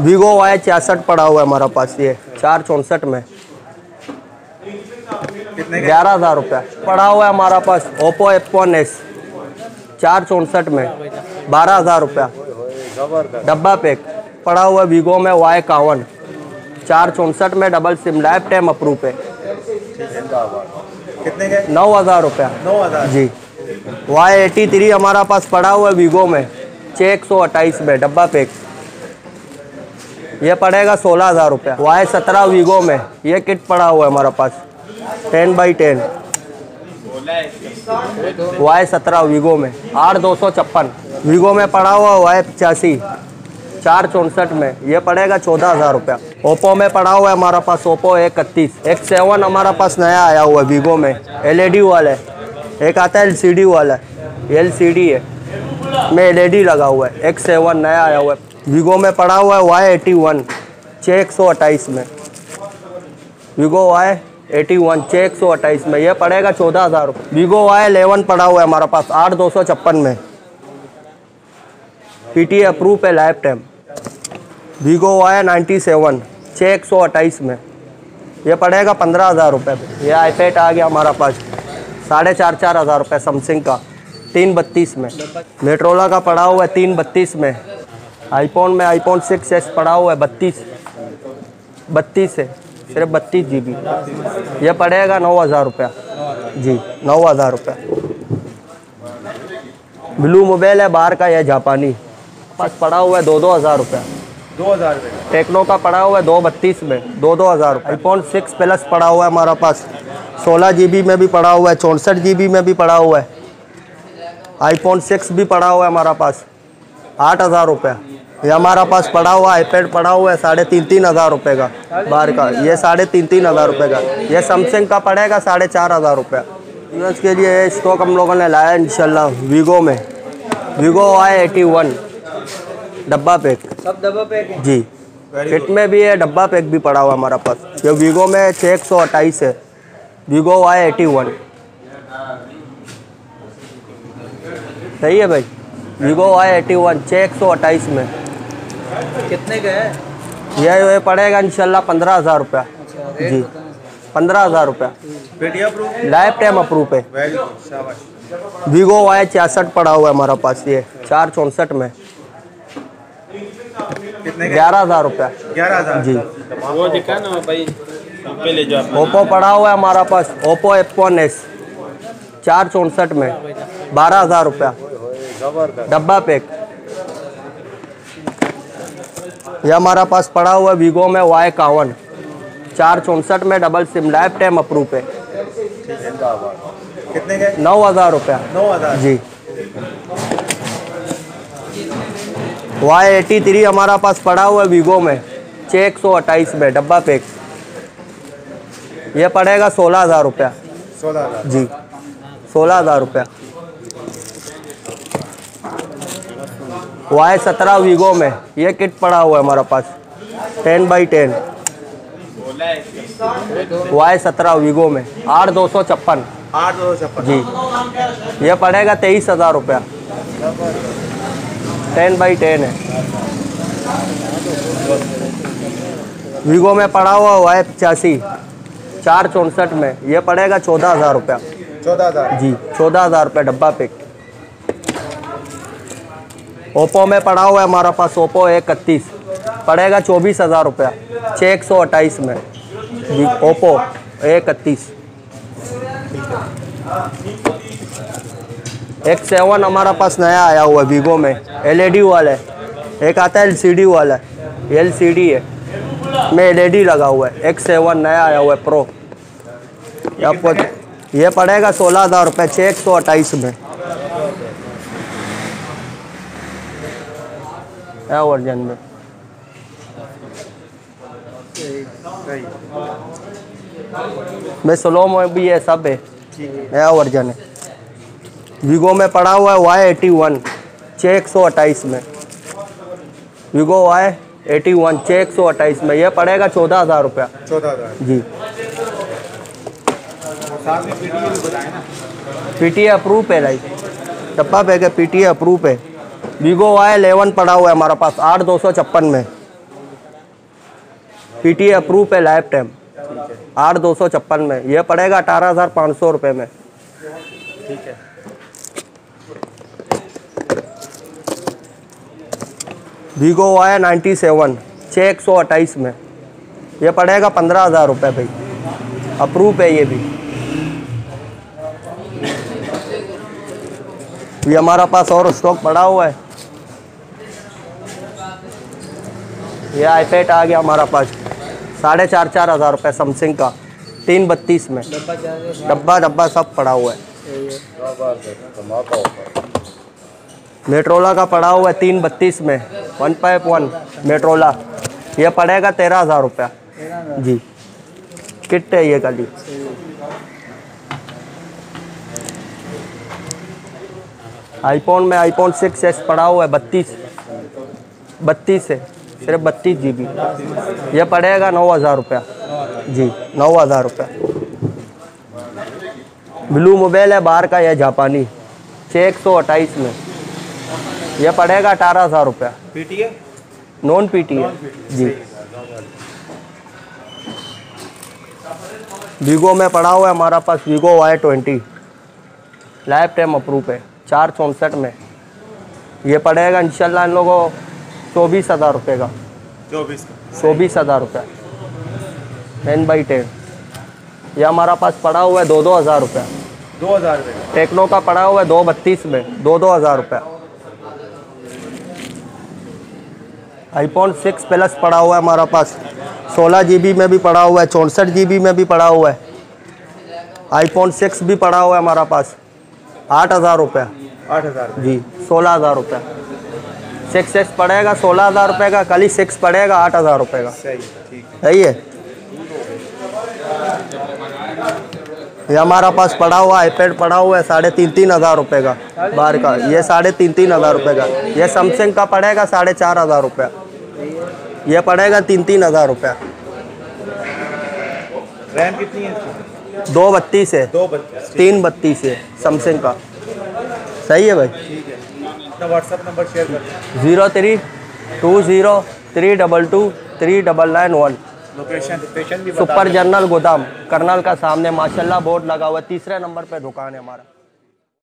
We go Y छियासठ पड़ा हुआ है हमारा पास ये चार चौंसठ में। ग्यारह हज़ार रुपया। पड़ा हुआ है हमारा पास ओप्पो एफोन एस चार चौंसठ में बारह हज़ार रुपया। डब्बा पैक। पड़ा हुआ है वीगो में वाई कावन चार चौंसठ में double SIM life time approve है। कितने का? नौ हज़ार रुपया। नौ हज़ार? जी। वाई एटी थ्री हमारा पास पड़ा हुआ है वीगो में छः एक सौ अट्ठाईस में डब्बा पैक। ये पड़ेगा सोलह हज़ार रुपया। वाई सत्रह वीगो में। ये किट पड़ा हुआ है हमारा पास। टेन बाई टेन वाई सत्रह वीगो में। आठ दो सौ छप्पन। वीगो में पड़ा हुआ वाई पचासी। चार चौंसठ में। ये पड़ेगा चौदह हज़ार रुपया। ओप्पो में पड़ा हुआ है हमारा पास ओप्पो इकतीस। एक सेवन हमारा पास नया आया हुआ है वीगो में। एलईडी वाला है। एक आता है एलसीडी वाला है। एलसीडी है। में एलईडी लगा हुआ है। एक्स सेवन नया आया हुआ है। वीगो में पड़ा हुआ है वाई एटी वन छः एक सौ अट्ठाईस में। वीगो वाई एटी वन छः एक सौ अट्ठाईस में। यह पड़ेगा चौदह हज़ार। रुपये वीगो वाई एलेवन पड़ा हुआ है हमारा पास, आठ दो सौ छप्पन में। पी टी अप्रूव है lifetime Vivo Y ninety seven छः एक सौ अट्ठाईस में। यह पड़ेगा पंद्रह हज़ार रुपये यह आईपैड आ गया हमारा पास, साढ़े चार चार हज़ार रुपये समसंग का। तीन बत्तीस में। मेट्रोला का पड़ा हुआ है तीन बत्तीस में। आईफोन में आईफोन सिक्स एस पड़ा हुआ है बत्तीस। बत्तीस है सिर्फ़ बत्तीस जी बी यह पड़ेगा नौ हज़ार रुपया। जी नौ हज़ार रुपया। ब्लू मोबाइल है बाहर का यह जापानी। पास पड़ा हुआ है दो दो हज़ार रुपया। दो हज़ार टेक्नो का पड़ा हुआ है दो बत्तीस में। दो दो हज़ार आईफोन सिक्स प्लस पड़ा हुआ है हमारा पास। सोलह जी में भी पड़ा हुआ है चौंसठ जी में भी पड़ा हुआ है। आईफोन सिक्स भी पड़ा हुआ है हमारा पास। आठ हज़ार रुपया। ये हमारा पास पड़ा हुआ आईपैड पड़ा हुआ है साढ़े तीन तीन हज़ार रुपये का बाहर का। ये साढ़े तीन तीन हज़ार रुपये का। ये सैमसंग का पड़ेगा साढ़े चार हज़ार रुपया। यूएस के लिए स्टॉक हम लोगों ने लाया है इंशाल्लाह वीगो में। वीगो आई एटी वन डब्बा पैक सब डब्बा पैक जी। किट में भी है डब्बा पैक भी पड़ा हुआ है हमारा पास। ये वीगो में छः एक सौ अट्ठाईस है। वीगो वाई एटी वन सही है भाई। वीवो वाई एटी वन छः एक सौ अट्ठाईस में। कितने का है? ये ये पड़ेगा इंशाल्लाह पंद्रह हज़ार रुपया। जी। पंद्रह हज़ार रुपया। लाइफ टाइम अप्रूव है। वीगो वाई छियासठ पड़ा हुआ है हमारा पास ये चार चौंसठ में। ग्यारह हज़ार रुपया। ग्यारह हज़ार। जी। वो दिखा ना भाई पहले जो आप ओप्पो पड़ा हुआ है हमारा पास ओप्पो एफोन एस चार चौंसठ में बारह हज़ार रुपया। डब्बा पैक। ये हमारा पास पड़ा हुआ वीगो में वाई कावन चार चौंसठ में double SIM life time approve है। कितने का नौ हज़ार रुपया। नौ हज़ार? जी। वाई एटी थ्री हमारा पास पड़ा हुआ वीगो में। छः एक सौ अट्ठाईस में डब्बा पैक। ये पड़ेगा सोलह हज़ार रुपया। सोलह जी। सोलह हज़ार रुपया। वाई सत्रह वीगो में। ये किट पड़ा हुआ है हमारे पास। टेन बाई टेन वाई सत्रह वीगो में। आठ दो सौ छप्पन। आठ दो सौ छप्पन। जी। ये पड़ेगा तेईस हज़ार रुपया। टेन बाई टेन है। वीगो में पड़ा हुआ वाई पचासी। चार चौंसठ में। ये पड़ेगा चौदह हज़ार रुपया। चौदह हज़ार। जी चौदह हज़ार रुपया डब्बा पैक ओप्पो में पड़ा हुआ है हमारा पास ओप्पो इकतीस। पड़ेगा चौबीस हज़ार रुपया। छः एक सौ अट्ठाईस में। जी ओप्पो इकतीस। एक सेवन हमारा पास नया आया हुआ है वीवो में। एलईडी वाला है। एक आता है एलसीडी वाला है। एलसीडी है। में एलईडी लगा हुआ है। एक सेवन नया आया हुआ है प्रो आपको ये पड़ेगा सोलह हज़ार रुपये छः एक सौ अट्ठाईस में। क्या वर्जन में। में स्लो में भी है सब है। नया वर्जन है। वीगो में पड़ा हुआ है वाई एटी वन छः एक सौ अट्ठाईस में। वीगो वाई एटी वन छः एक सौ अट्ठाईस में। यह पड़ेगा चौदह हज़ार रुपया। चौदह हज़ार। जी। पी टी अप्रूव है भाई। डब्बा पैक है पी टी अप्रूव है। वीगो वाई एलेवन पड़ा हुआ है हमारा पास, आठ दो सौ छप्पन में। पीटी अप्रूव है लाइफ टाइम आठ दो सौ छप्पन में। यह पड़ेगा अठारह हज़ार पाँच सौ रुपये में। ठीक है वीगो वाई नाइन्टी सेवन छः एक सौ अट्ठाईस में। यह पड़ेगा पंद्रह हज़ार रुपये भाई। अप्रूव है ये भी। ये हमारा पास और स्टॉक पड़ा हुआ है। ये आईपैड आ गया हमारा पास। साढ़े चार चार हज़ार रुपये समसिंग का। तीन बत्तीस में। डब्बा डब्बा सब पड़ा हुआ है। मेट्रोला का पड़ा हुआ है तीन बत्तीस में। वन फाइव वन मेट्रोला ये पड़ेगा तेरह हज़ार रुपया। जी। किट है ये खाली आईफोन में आईफोन सिक्स एस पड़ा हुआ है, बत्तीस। बत्तीस है। सिर्फ़ बत्तीस जी बी ये पड़ेगा नौ हज़ार रुपया। जी नौ हज़ार रुपया। ब्लू मोबाइल है बाहर का यह जापानी। छः एक सौ अट्ठाईस में। यह पड़ेगा अठारह हज़ार रुपया। पीटीए नॉन पी टी है जी। वीगो में पड़ा हुआ है हमारा पास Vivo Y twenty lifetime approve है चार चौंसठ में। ये पड़ेगा इंशाल्लाह इन लोगों चौबीस हज़ार रुपये का। चौबीस चौबीस हज़ार रुपये टेन बाई टेन ये हमारा पास पड़ा हुआ है दो दो हज़ार रुपये दो हज़ार रुपये टेक्नो का पड़ा हुआ है दो बत्तीस में दो दो हज़ार रुपया आईफोन सिक्स प्लस पड़ा हुआ है हमारा पास। सोलह जी में भी पड़ा हुआ है चौंसठ जीबी में भी पड़ा हुआ है। आईफोन सिक्स भी पड़ा हुआ है हमारा पास। आठ हज़ार रुपये आठ हज़ार। जी सोलह हज़ार रुपया सिक्स एक्स पड़ेगा सोलह हज़ार रुपये का कल ही सिक्स पड़ेगा आठ हज़ार रुपये का। सही है। है? ये हमारा पास पड़ा हुआ आईपैड पड़ा हुआ है साढ़े तीन तीन हज़ार रुपये का बाहर का। ये साढ़े तीन तीन हज़ार रुपये का। ये सैमसंग का पड़ेगा साढ़े चार हज़ार रुपया। ये पड़ेगा तीन तीन हज़ार रुपया। रैम कितनी है दो बत्तीस है। दो बत्तीस। तीन बत्तीस है सैमसंग का। सही है भाई? ठीक है। अपना व्हाट्सअप नंबर शेयर कर zero three two zero three double two three double nine one. Location location भी सुपर जनरल गोदाम करनाल का सामने माशाल्लाह बोर्ड लगा हुआ है। तीसरे नंबर पे दुकान है हमारा।